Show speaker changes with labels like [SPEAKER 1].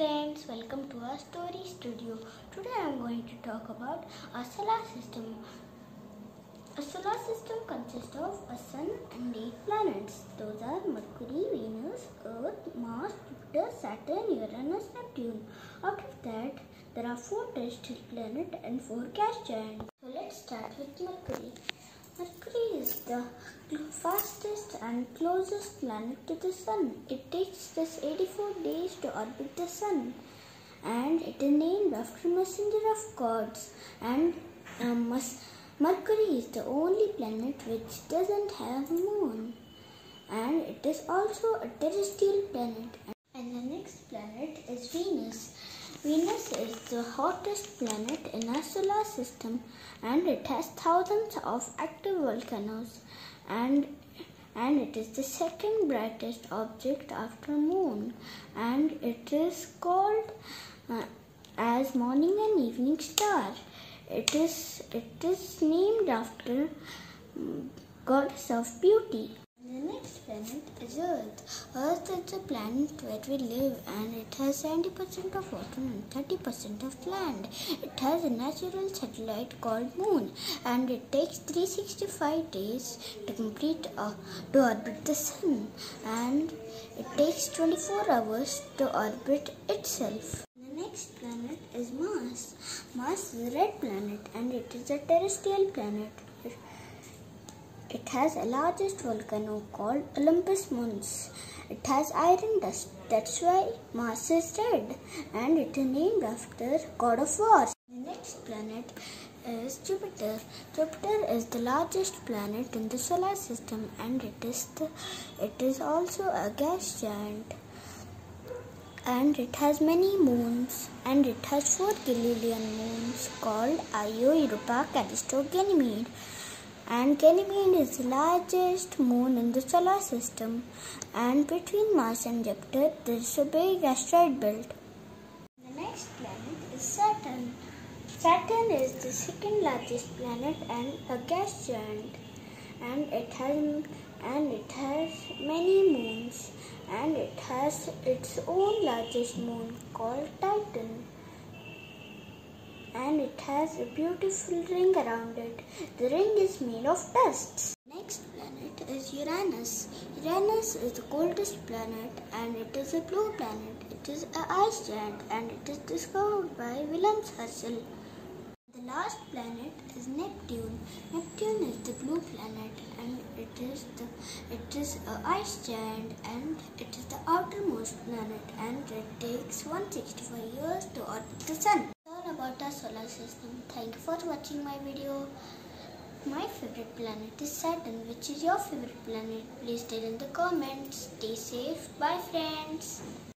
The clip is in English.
[SPEAKER 1] friends, welcome to our story studio. Today I am going to talk about our solar system. A solar system consists of a sun and eight planets. Those are Mercury, Venus, Earth, Mars, Jupiter, Saturn, Uranus, Neptune. Out of that, there are four terrestrial planets and four gas giants. So let's start with Mercury. Mercury is the fastest and closest planet to the Sun. It takes just 84 days to orbit the Sun, and it is named after messenger of gods. And um, Mercury is the only planet which doesn't have a moon, and it is also a terrestrial planet. And the next planet is Venus. Venus is the hottest planet in our solar system and it has thousands of active volcanoes and and it is the second brightest object after moon. And it is called uh, as morning and evening star. It is it is named after um, goddess of beauty next planet is Earth. Earth is the planet where we live and it has 70% of water and 30% of land. It has a natural satellite called Moon and it takes 365 days to complete uh, to orbit the Sun and it takes 24 hours to orbit itself. The next planet is Mars. Mars is a red planet and it is a terrestrial planet. It has a largest volcano called Olympus Mons. It has iron dust. That's why Mars is red and it is named after god of war. The next planet is Jupiter. Jupiter is the largest planet in the solar system and it is the, it is also a gas giant. And it has many moons and it has four Galilean moons called Io, Europa, Callisto, Ganymede and Ganymede is the largest moon in the solar system and between Mars and Jupiter there is a big asteroid belt. The next planet is Saturn. Saturn is the second largest planet and a gas giant and it has and it has many moons and it has its own largest moon called Titan it has a beautiful ring around it. The ring is made of dust. Next planet is Uranus. Uranus is the coldest planet and it is a blue planet. It is an ice giant and it is discovered by Wilhelm Herschel. The last planet is Neptune. Neptune is the blue planet and it is the it is a ice giant and it is the outermost planet and it takes 165 years to orbit the sun solar system. Thank you for watching my video. My favorite planet is Saturn. Which is your favorite planet? Please tell in the comments. Stay safe. Bye friends.